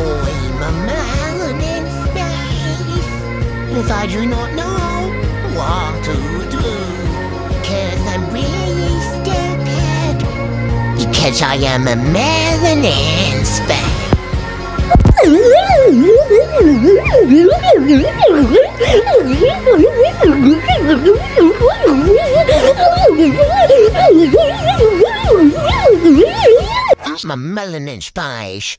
I'm a man in space. If I do not know what to do, cause I'm really stupid. Because I am a man in space. I'm a melanin spice.